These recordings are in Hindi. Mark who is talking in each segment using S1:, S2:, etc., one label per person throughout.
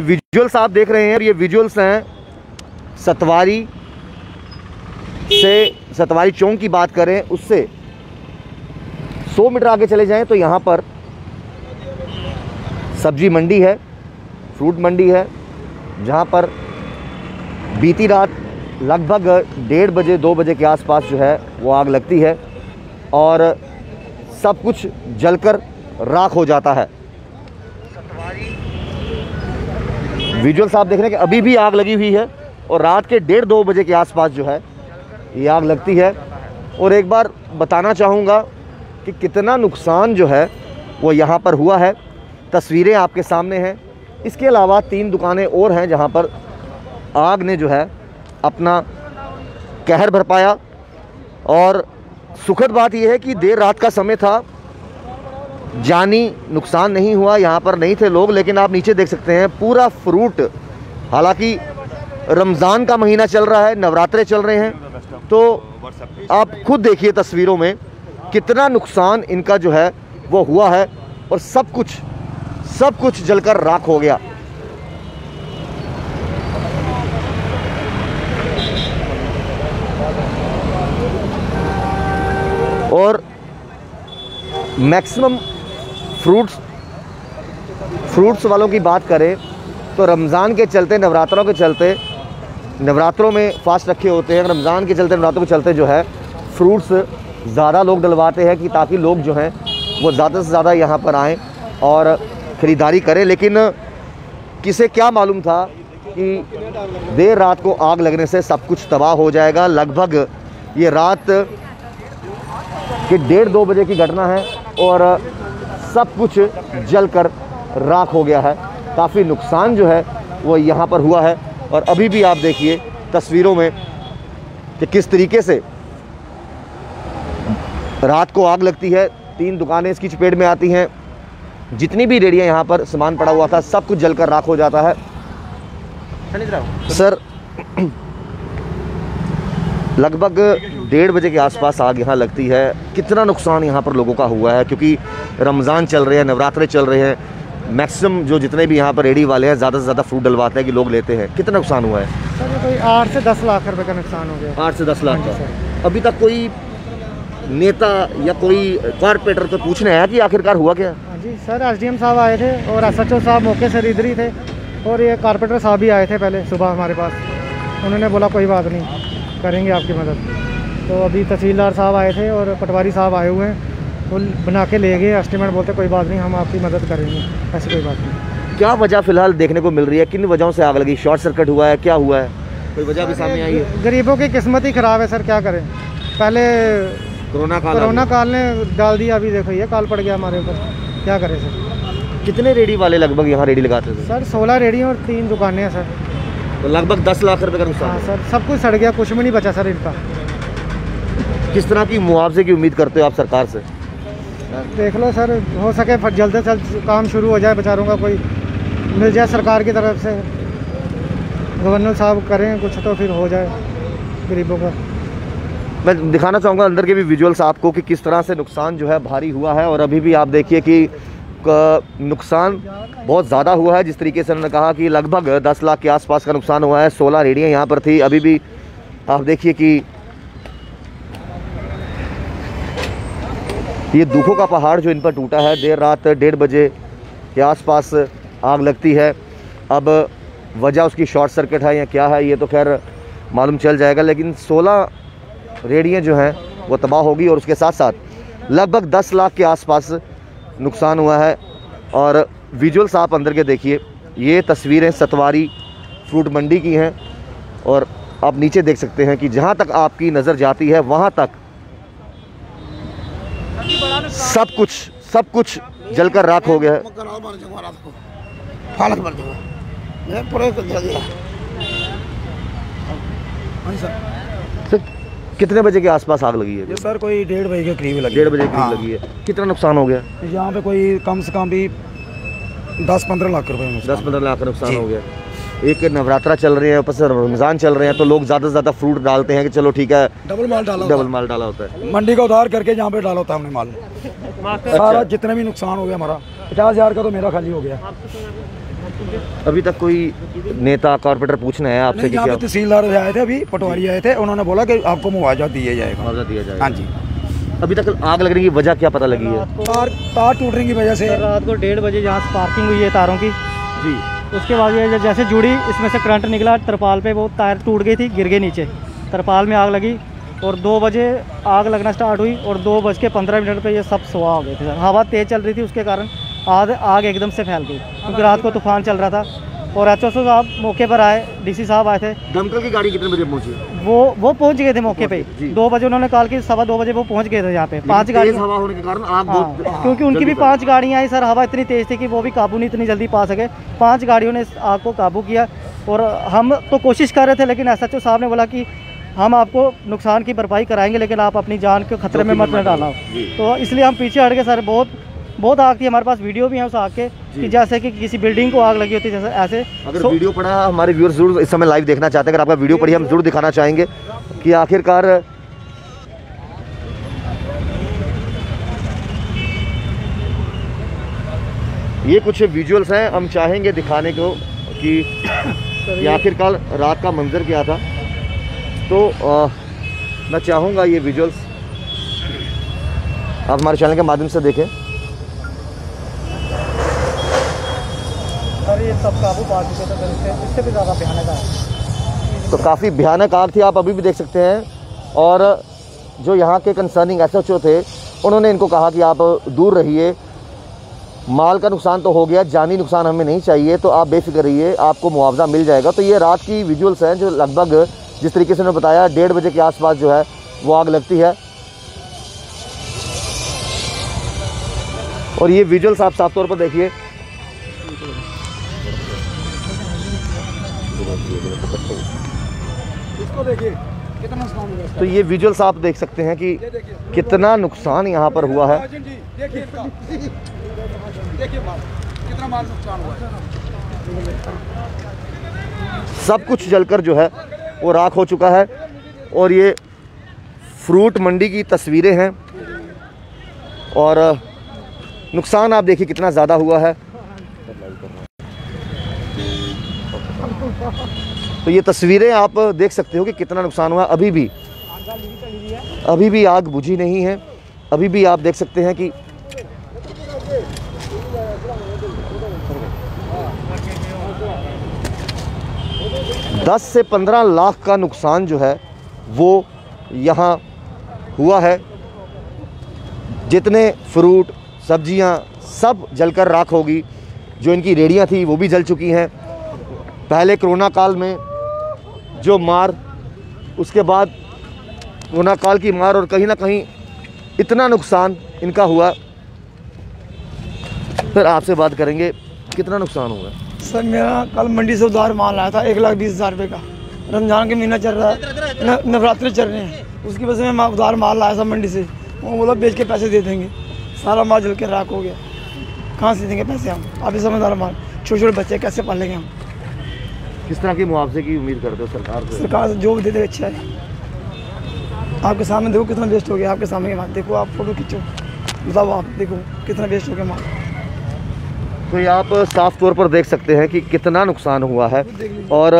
S1: विजुअल्स आप देख रहे हैं और ये विजुअल्स हैं सतवारी से, सतवारी चौक की बात करें उससे। 100 मीटर आगे चले जाएँ तो यहाँ पर सब्ज़ी मंडी है, फ्रूट मंडी है, जहाँ पर बीती रात लगभग डेढ़ बजे, दो बजे के आसपास जो है वो आग लगती है और सब कुछ जलकर राख हो जाता है। विजुअल्स आप देख रहे हैं कि अभी भी आग लगी हुई है और रात के डेढ़ दो बजे के आसपास जो है, ये आग लगती है। और एक बार बताना चाहूँगा कि कितना नुकसान जो है, वो यहाँ पर हुआ है। तस्वीरें आपके सामने हैं। इसके अलावा तीन दुकानें और हैं जहाँ पर आग ने जो है, अपना कहर भर पाया। और सुखद बात यह है कि देर रात का समय था जानी नुकसान नहीं हुआ, यहाँ पर नहीं थे लोग, लेकिन आप नीचे देख सकते हैं, पूरा फ्रूट हालाँकि रमज़ान का महीना चल रहा है, नवरात्रे चल रहे हैं तो आप खुद देखिए तस्वीरों में कितना नुकसान इनका जो है, वो हुआ है, और सब कुछ सब कुछ जलकर राख हो गया। और मैक्सिमम फ्रूट्स फ्रूट्स वालों की बात करें तो रमज़ान के चलते, नवरात्रों के चलते, नवरात्रों में फास्ट रखे होते हैं, रमज़ान के चलते, नवरात्रों के चलते जो है, फ्रूट्स ज़्यादा लोग डलवाते हैं कि ताकि लोग जो हैं, वो ज़्यादा से ज़्यादा यहाँ पर आएँ और ख़रीदारी करें। लेकिन किसे क्या मालूम था कि देर रात को आग लगने से सब कुछ तबाह हो जाएगा। लगभग ये रात के डेढ़ दो बजे की घटना है और सब कुछ जलकर राख हो गया है। काफ़ी नुकसान जो है वो यहाँ पर हुआ है। और अभी भी आप देखिए तस्वीरों में कि किस तरीके से रात को आग लगती है। तीन दुकानें इसकी चपेट में आती हैं। जितनी भी रेडियाँ यहाँ पर सामान पड़ा हुआ था सब कुछ जलकर राख हो जाता है। सर लगभग डेढ़ बजे के आसपास आग यहाँ लगती है। कितना नुकसान यहाँ पर लोगों का हुआ है? क्योंकि रमज़ान चल रहे हैं नवरात्रे चल रहे हैं। मैक्सिमम जो जितने भी यहाँ पर रेडी वाले हैं ज़्यादा से ज़्यादा फ्रूट डलवाते हैं कि लोग लेते हैं। कितना नुकसान हुआ है?
S2: सर कोई आठ से दस लाख रुपए का नुकसान हो गया।
S1: आठ से दस लाख
S2: हाँ
S1: का अभी तक कोई नेता या कोई कारपोरेटर को पूछने आया कि आखिरकार हुआ क्या?
S2: हाँ जी सर एसडीएम साहब आए थे और एसएचओ साहब मौके से इधर ही थे। और ये कारपेंटर साहब भी आए थे पहले सुबह हमारे पास। उन्होंने बोला कोई बात नहीं। करेंगे आपकी मदद। तो अभी तहसीलदार साहब आए थे और पटवारी साहब आए हुए हैं। वो बना के ले गए एस्टिमेट बोलते कोई बात नहीं हम आपकी मदद करेंगे ऐसी कोई बात नहीं।
S1: क्या वजह फ़िलहाल देखने को मिल रही है? किन वजहों से आग लगी? शॉर्ट सर्किट हुआ है क्या हुआ है? कोई वजह भी सामने आई है?
S2: गरीबों की किस्मत ही ख़राब है सर क्या करें? पहले
S1: कोरोना काल
S2: कोरोना काल ने डाल दिया अभी देखो ये काल पड़ गया हमारे ऊपर। क्या करें सर?
S1: कितने रेडी वाले लगभग यहाँ रेडी लगाते थे?
S2: सर सोलह रेडियो और तीन दुकानें हैं सर।
S1: तो लगभग दस लाख रुपए का नुकसान
S2: हाँ सर सब कुछ सड़ गया कुछ भी नहीं बचा सर इनका।
S1: किस तरह की मुआवजे की उम्मीद करते हो आप सरकार से?
S2: देख लो सर हो सके जल्द से जल्द काम शुरू हो जाए बेचारों का कोई मिल जाए सरकार की तरफ़ से। गवर्नर साहब करें कुछ तो फिर हो जाए गरीबों का।
S1: मैं दिखाना चाहूँगा अंदर के भी विजुअल्स आपको कि किस तरह से नुकसान जो है भारी हुआ है और अभी भी आप देखिए कि क- नुकसान बहुत ज़्यादा हुआ है, जिस तरीके से उन्होंने कहा कि लगभग 10 लाख के आसपास का नुकसान हुआ है। 16 रेडियाँ यहाँ पर थी। अभी भी आप देखिए कि ये दुखों का पहाड़ जो इन पर टूटा है, देर रात डेढ़ बजे के आसपास आग लगती है। अब वजह उसकी शॉर्ट सर्किट है या क्या है, ये तो खैर मालूम चल जाएगा, लेकिन 16 रेडियाँ जो हैं, वो तबाह होगी और उसके साथ साथ लगभग 10 लाख के आसपास नुकसान हुआ है। और विजुअल्स आप अंदर के देखिए। ये तस्वीरें सतवारी फ्रूट मंडी की हैं। और आप नीचे देख सकते हैं कि जहाँ तक आपकी नज़र जाती है वहाँ तक सब कुछ सब कुछ जलकर राख हो गया है।
S3: सर
S1: कितने बजे के आसपास आग लगी है?
S4: ये सर कोई डेढ़ बजे के करीब लगी
S1: डेढ़ बजे की
S4: हाँ।
S1: लगी है। कितना नुकसान हो गया?
S4: यहाँ पे कोई कम से कम भी दस पंद्रह लाख रुपए
S1: दस पंद्रह लाख का नुकसान हो गया। एक नवरात्रा चल रहे हैं ऊपर से रमज़ान चल रहे हैं तो लोग ज़्यादा से ज़्यादा फ्रूट डालते हैं कि चलो ठीक है
S4: डबल माल डाला
S1: डबल माल डाला होता है।
S4: है। मंडी का उधार करके यहाँ पे डाला होता है हमने माल। सारा जितना भी नुकसान हो गया हमारा पचास हज़ार का तो मेरा खाली हो गया।
S1: अभी तक कोई नेता कॉर्पोरेटर पूछने आया आपसे कि क्या
S4: तहसीलदार आए थे अभी पटवारी आए थे उन्होंने बोला कि आपको मुआवजा दिया जाएगा।
S1: मुआवजा दिया जाएगा।
S4: हाँ जी।
S1: अभी तक आग लगने की वजह क्या पता लगी है?
S4: तार तार टूटने की वजह से।
S5: रात को डेढ़ बजे यहाँ से पार्किंग हुई है तारों की
S1: जी।
S5: उसके बाद ये जैसे जुड़ी इसमें से करंट निकला तरपाल पे वो तार टूट गई थी गिर गई नीचे। तरपाल में आग लगी और दो बजे आग लगना स्टार्ट हुई और दो बज के पंद्रह मिनट पर ये सब सुहा हो गए थे सर। हवा तेज़ चल रही थी उसके कारण। आग आग एकदम से फैल गई। क्योंकि रात को तूफ़ान चल रहा था और एच साहब मौके पर आए डीसी साहब आए थे।
S1: दमकल की गाड़ी कितने बजे पहुँची?
S5: वो वो पहुँच गए थे मौके पे। दो बजे उन्होंने कॉल की सवा दो बजे वो पहुँच गए थे यहाँ पे। पाँच गाड़ी
S1: हवा होने के कारण आग
S5: हाँ, क्योंकि उनकी भी पाँच गाड़ियाँ आई सर हवा इतनी तेज़ थी कि वो भी काबू नहीं इतनी जल्दी पा सके। पाँच गाड़ियों ने इस आग को काबू किया और हम तो कोशिश कर रहे थे लेकिन एसएचओ साहब ने बोला कि हम आपको नुकसान की भरपाई कराएँगे लेकिन आप अपनी जान को खतरे में मत न डालना। तो इसलिए हम पीछे हट गए सर बहुत बहुत आग थी हमारे पास वीडियो भी है उस आग के कि जैसे कि किसी बिल्डिंग को आग लगी होती है जैसे ऐसे।
S1: अगर वीडियो पड़ा हमारे व्यूअर्स ज़रूर इस समय लाइव देखना चाहते हैं। अगर आपका वीडियो पड़ी हम ज़रूर दिखाना चाहेंगे कि आखिरकार ये कुछ विजुअल्स हैं हम चाहेंगे दिखाने को कि आखिरकार रात का मंजर क्या था। तो अ, मैं चाहूँगा ये विजुअल्स आप हमारे चैनल के माध्यम से देखें
S5: सर ये सब काबू पा चुके थे फिर इससे भी ज़्यादा भयानक
S1: तो काफ़ी भयानक आग थी, आप अभी भी देख सकते हैं। और जो यहाँ के कंसर्निंग एसएचओ थे, उन्होंने इनको कहा कि आप दूर रहिए। माल का नुकसान तो हो गया, जानी नुकसान हमें नहीं चाहिए तो आप बेफिक्र रहिए, आपको मुआवजा मिल जाएगा। तो ये रात की विजुअल्स हैं जो लगभग जिस तरीके से उन्होंने बताया, डेढ़ बजे के आसपास जो है, वो आग लगती है। और ये विजुअल्स आप साफ़ तौर पर देखिए।
S4: इसको देखिए कितना नुकसान हुआ
S1: तो ये विजुअल्स आप देख सकते हैं कि कितना नुकसान यहाँ पर हुआ है।
S4: देखिए इसका। देखिए माल कितना माल नुकसान हुआ है।
S1: सब कुछ जलकर जो है वो राख हो चुका है और ये फ्रूट मंडी की तस्वीरें हैं और नुकसान आप देखिए कितना ज़्यादा हुआ है। तो ये तस्वीरें आप देख सकते हो कि कितना नुकसान हुआ। अभी भी अभी भी आग बुझी नहीं है। अभी भी आप देख सकते हैं कि दस से पंद्रह लाख का नुकसान जो है, वो यहाँ हुआ है। जितने फ्रूट, सब्ज़ियाँ सब जलकर राख होगी। जो इनकी रेडियाँ थी, वो भी जल चुकी हैं। पहले कोरोना काल में जो मार, उसके बाद काल की मार और कहीं ना कहीं इतना नुकसान इनका हुआ। फिर आपसे बात करेंगे, कितना नुकसान हुआ?
S6: सर, मेरा कल मंडी से उधार माल आया था, एक लाख बीस हज़ार रुपये का। रमज़ान के महीना चल रहा है नवरात्रि चल रहे हैं। उसकी वजह से मैं उधार माल लाया था मंडी से। वो बोला, बेच के पैसे दे देंगे। सारा माल जल के राख हो गया। कहाँ से देंगे पैसे हम? आप ही समझदार माल। छोटे छोटे बच्चे कैसे पालेंगे हम?
S1: किस तरह के मुआवजे की उम्मीद करते हो सरकार से?
S6: सरकार से जो भी दे दे अच्छा है। आपके सामने देखो कितना वेस्ट हो गया आपके सामने माल। देखो आप फ़ोटो खींचो। बताओ आप देखो कितना वेस्ट हो गया माल।
S1: तो ये आप साफ़ तौर पर देख सकते हैं कि कितना नुकसान हुआ है। और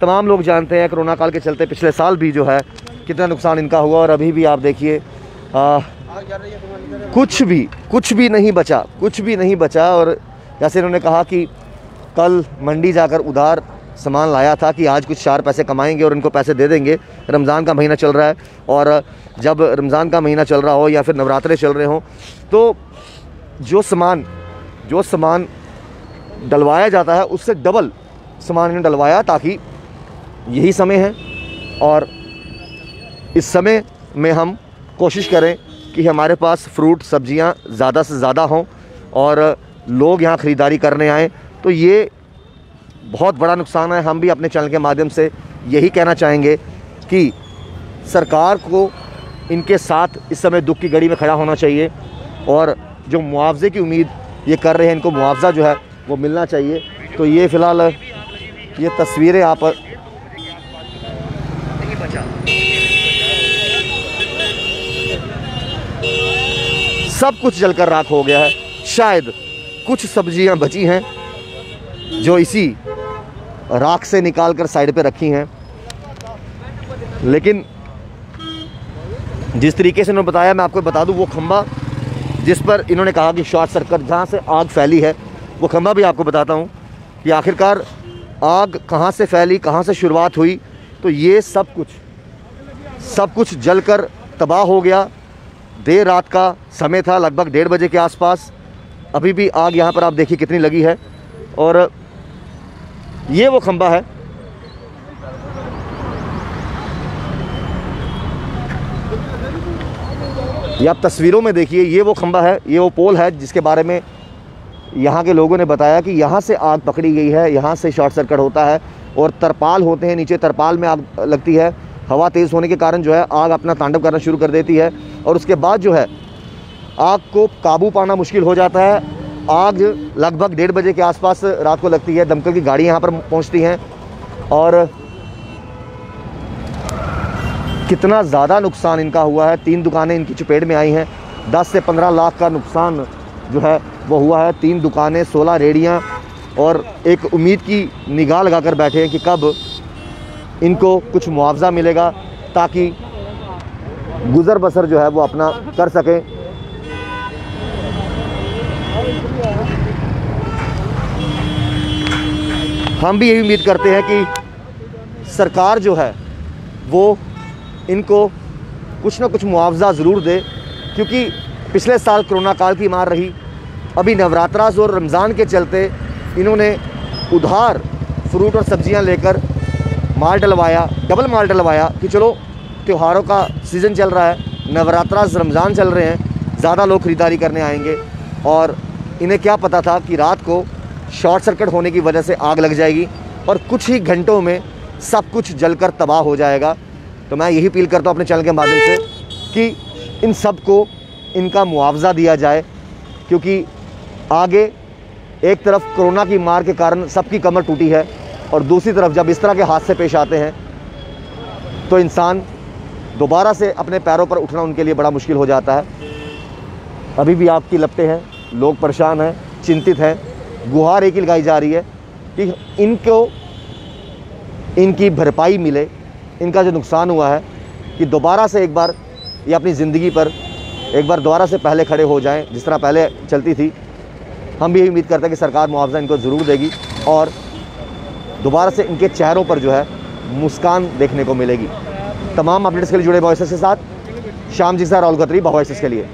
S1: तमाम लोग जानते हैं कोरोना काल के चलते पिछले साल भी जो है कितना नुकसान इनका हुआ। और अभी भी आप देखिए कुछ भी कुछ भी नहीं बचा कुछ भी नहीं बचा। और जैसे इन्होंने कहा कि कल मंडी जाकर उधार सामान लाया था कि आज कुछ चार पैसे कमाएँगे और इनको पैसे दे देंगे। रमज़ान का महीना चल रहा है और जब रमज़ान का महीना चल रहा हो या फिर नवरात्रे चल रहे हों तो जो सामान जो सामान डलवाया जाता है, उससे डबल सामान इन्हें डलवाया ताकि यही समय है और इस समय में हम कोशिश करें कि हमारे पास फ्रूट, सब्ज़ियाँ ज़्यादा से ज़्यादा हों और लोग यहाँ ख़रीदारी करने आएँ। तो ये बहुत बड़ा नुकसान है। हम भी अपने चैनल के माध्यम से यही कहना चाहेंगे कि सरकार को इनके साथ इस समय दुख की घड़ी में खड़ा होना चाहिए और जो मुआवजे की उम्मीद ये कर रहे हैं, इनको मुआवजा जो है वो मिलना चाहिए। तो ये फ़िलहाल ये तस्वीरें आप सब कुछ जलकर राख हो गया है। शायद कुछ सब्ज़ियाँ बची हैं जो इसी राख से निकाल कर साइड पे रखी हैं। लेकिन जिस तरीके से इन्होंने बताया, मैं आपको बता दूँ, वो खम्बा जिस पर इन्होंने कहा कि शॉर्ट सर्किट, जहाँ से आग फैली है, वो खंबा भी आपको बताता हूँ कि आखिरकार आग कहाँ से फैली, कहाँ से शुरुआत हुई तो ये सब कुछ सब कुछ जलकर तबाह हो गया। देर रात का समय था, लगभग डेढ़ बजे के आसपास। अभी भी आग यहाँ पर आप देखिए कितनी लगी है। और ये वो खंबा है। ये आप तस्वीरों में देखिए, ये वो खंबा है, ये वो पोल है जिसके बारे में यहाँ के लोगों ने बताया कि यहाँ से आग पकड़ी गई है, यहाँ से शॉर्ट सर्किट होता है और तरपाल होते हैं, नीचे तरपाल में आग लगती है। हवा तेज़ होने के कारण जो है आग अपना तांडव करना शुरू कर देती है और उसके बाद जो है आग को काबू पाना मुश्किल हो जाता है। आग लगभग डेढ़ बजे के आसपास रात को लगती है। दमकल की गाड़ी यहाँ पर पहुँचती हैं और कितना ज़्यादा नुकसान इनका हुआ है। तीन दुकानें इनकी चपेट में आई हैं। दस से पंद्रह लाख का नुकसान जो है, वो हुआ है। तीन दुकानें, सोलह रेडियाँ और एक उम्मीद की निगाह लगाकर बैठे हैं कि कब इनको कुछ मुआवजा मिलेगा ताकि गुज़र बसर जो है वो अपना कर सकें। हम भी यही उम्मीद करते हैं कि सरकार जो है, वो इनको कुछ ना कुछ मुआवजा ज़रूर दे, क्योंकि पिछले साल कोरोना काल की मार रही, अभी नवरात्रास और रमज़ान के चलते इन्होंने उधार, फ्रूट और सब्ज़ियाँ लेकर माल डलवाया डबल माल डलवाया कि चलो, त्योहारों का सीज़न चल रहा है नवरात्रास रमज़ान चल रहे हैं, ज़्यादा लोग ख़रीदारी करने आएँगे और इन्हें क्या पता था कि रात को शॉर्ट सर्किट होने की वजह से आग लग जाएगी और कुछ ही घंटों में सब कुछ जलकर तबाह हो जाएगा। तो मैं यही अपील करता हूँ अपने चैनल के माध्यम से कि इन सबको इनका मुआवजा दिया जाए, क्योंकि आगे एक तरफ़ कोरोना की मार के कारण सबकी कमर टूटी है और दूसरी तरफ़ जब इस तरह के हादसे पेश आते हैं तो इंसान दोबारा से अपने पैरों पर उठना उनके लिए बड़ा मुश्किल हो जाता है। अभी भी आपकी लपटें हैं। लोग परेशान हैं, चिंतित हैं। गुहार एक ही लगाई जा रही है कि इनको, इनकी भरपाई मिले, इनका जो नुकसान हुआ है कि दोबारा से एक बार ये अपनी ज़िंदगी पर एक बार दोबारा से पहले खड़े हो जाएँ, जिस तरह पहले चलती थी। हम भी यही उम्मीद करते हैं कि सरकार मुआवजा इनको ज़रूर देगी और दोबारा से इनके चेहरों पर जो है मुस्कान देखने को मिलेगी। तमाम अपडेट्स के लिए जुड़े वॉइस के साथ। शाम जी सर, राहुल खत्री वॉइस के लिए।